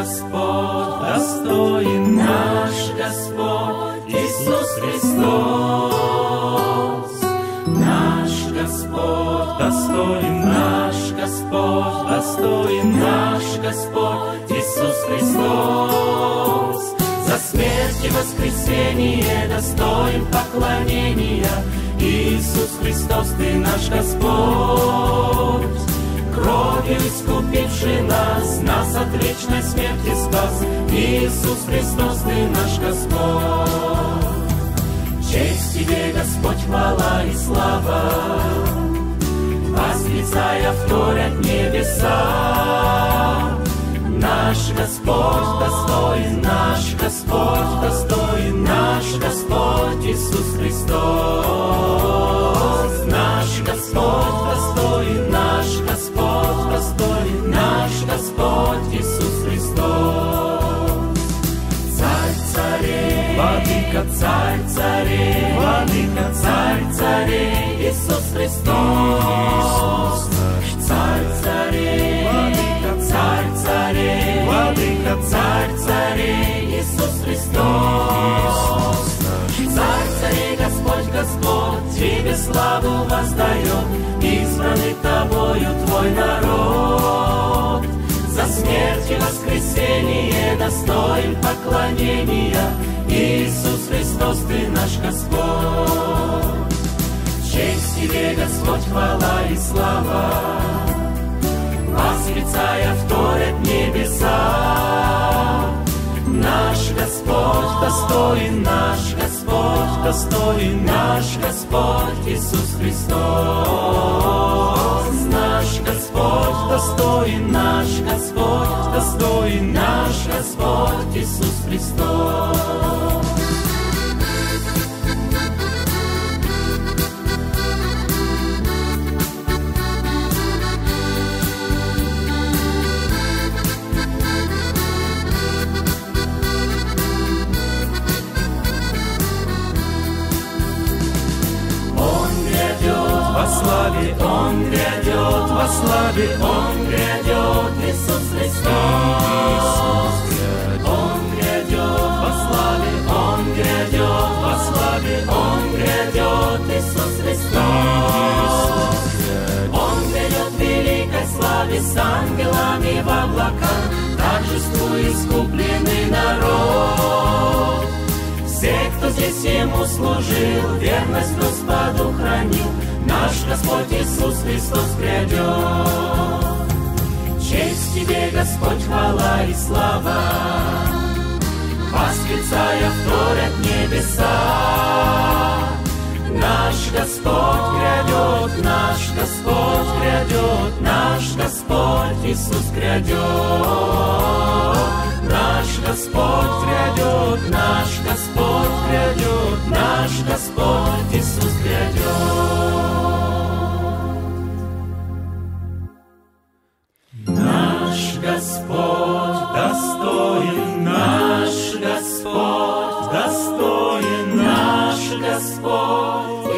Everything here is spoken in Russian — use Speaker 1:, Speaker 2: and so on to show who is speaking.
Speaker 1: Господь, достоин наш Господь, Иисус Христос. Наш Господь, достоин наш Господь, достоин наш Господь, Иисус Христос. За смерть и воскресение достоин поклонения, Иисус Христос, Ты наш Господь. Кровью искупивший нас, нас от вечной смерти Иисус Христос, Ты наш Господь. Честь Тебе, Господь, хвала и слава, Восклицая вторят небеса. Наш Господь достоин, наш Господь достоин, наш Господь Иисус Христос. Владыка царь царей, владыка царь царей, Иисус Христос. Иисус наш царь царей, владыка царь царей, владыка царь царей, Иисус Христос. Царь царей, Господь, Господь, Тебе славу воздает, избранный Тобою Твой народ. За смерть и воскресение достоин поклонения, Иисус Христос, Ты наш Господь. Честь Тебе, Господь, хвала и слава, Восклицая вторят небеса. Наш Господь достоин, наш Господь достоин, наш Господь Иисус Христос. Наш Господь достоин, наш Господь достоин, наш Господь Иисус Христос. Славе, Он грядет во славе, Он грядет, славе, Он грядет, Иисус Христос. Он грядет в великой славе с ангелами в облаках, торжеству искупленный народ. Все, кто здесь Ему служил, верность Господу хранил, наш Господь Иисус Христос грядет. Честь Тебе, Господь, хвала и слава, Восклицая вторят небеса. Господь грядет, наш Господь грядет, наш Господь Иисус грядет. Наш Господь грядет, наш Господь грядет, наш Господь Иисус грядет. Наш Господь достоин, наш Господь достоин, наш Господь